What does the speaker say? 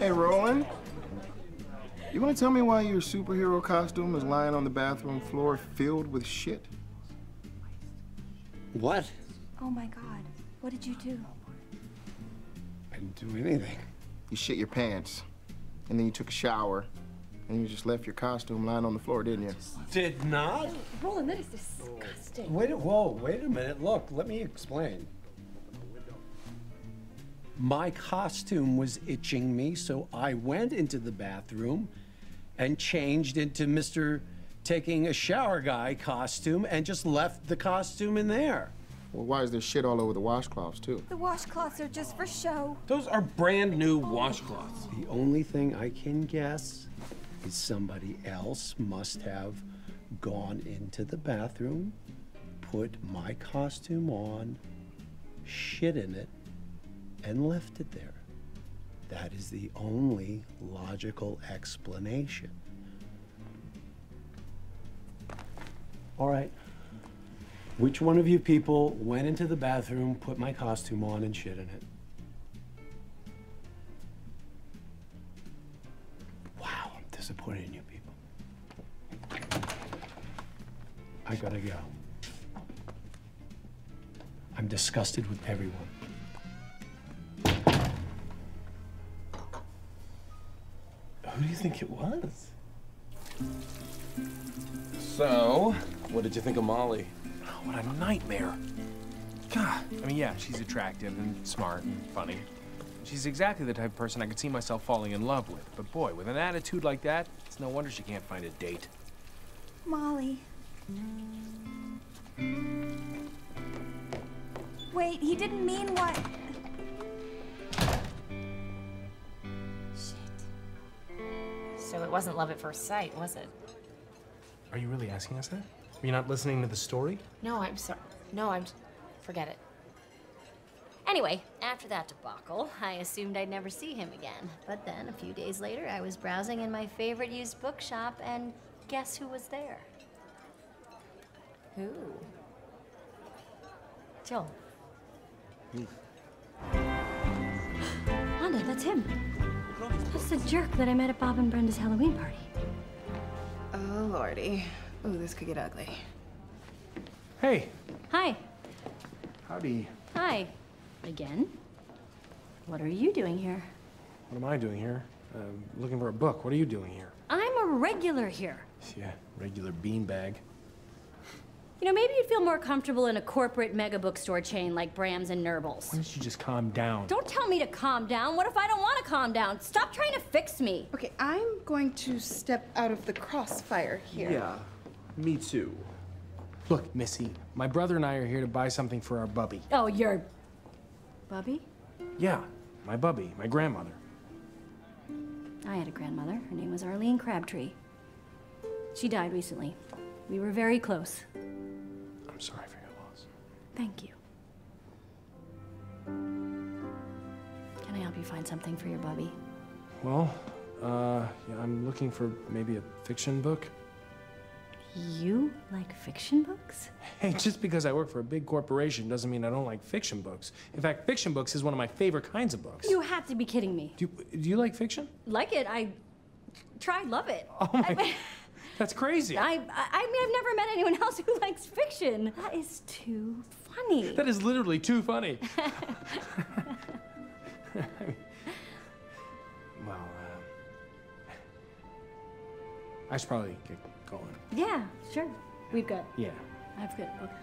Hey, Roland. You want to tell me why your superhero costume is lying on the bathroom floor filled with shit? What? Oh my god. What did you do? I didn't do anything. You shit your pants, and then you took a shower, and you just left your costume lying on the floor, didn't you? Did not? Roland, that is disgusting. Wait, whoa, wait a minute. Look, let me explain. My costume was itching me, so I went into the bathroom and changed into Mr. Taking a Shower Guy costume and just left the costume in there. Well, why is there shit all over the washcloths, too? The washcloths are just for show. Those are brand new washcloths. The only thing I can guess is somebody else must have gone into the bathroom, put my costume on, shit in it, and left it there. That is the only logical explanation. All right. Which one of you people went into the bathroom, put my costume on, and shit in it? Wow, I'm disappointed in you people. I gotta go. I'm disgusted with everyone. Who do you think it was? So, what did you think of Molly? Oh, what a nightmare. God, I mean, yeah, she's attractive and smart and funny. She's exactly the type of person I could see myself falling in love with. But boy, with an attitude like that, it's no wonder she can't find a date. Molly. Wait, he didn't mean what? So it wasn't love at first sight, was it? Are you really asking us that? Are you not listening to the story? No, I'm sorry. No, I'm. Forget it. Anyway, after that debacle, I assumed I'd never see him again. But then, a few days later, I was browsing in my favorite used bookshop, and guess who was there? Who? Joel. Hmm. Wanda, that's him. That's the jerk that I met at Bob and Brenda's Halloween party. Oh, lordy. Ooh, this could get ugly. Hey, Hi. Howdy. Hi. Again? What are you doing here? what am I doing here? Um, looking for a book. What are you doing here? I'm a regular here. Yeah, regular beanbag. You know, maybe you'd feel more comfortable in a corporate mega bookstore chain like Bram's and Nurbles. Why don't you just calm down? Don't tell me to calm down. What if I don't want to calm down? Stop trying to fix me. Okay, I'm going to step out of the crossfire here. Yeah, me too. Look, Missy, my brother and I are here to buy something for our bubby. Oh, you're. Bubby? Yeah, my bubby, my grandmother. I had a grandmother. Her name was Arlene Crabtree. She died recently. We were very close. I'm sorry for your loss. Thank you. Can I help you find something for your bubby? Well, uh, yeah, I'm looking for maybe a fiction book. You like fiction books? Hey, just because I work for a big corporation doesn't mean I don't like fiction books. In fact, fiction books is one of my favorite kinds of books. You have to be kidding me. Do you, do you like fiction? Like it? I tried, love it. Oh my, I, mean- that's crazy. I, I, I mean, I've never met anyone else who likes fiction. That is too funny. That is literally too funny. well, uh, I should probably get going. yeah, sure. We've got. Yeah. I've got. Okay.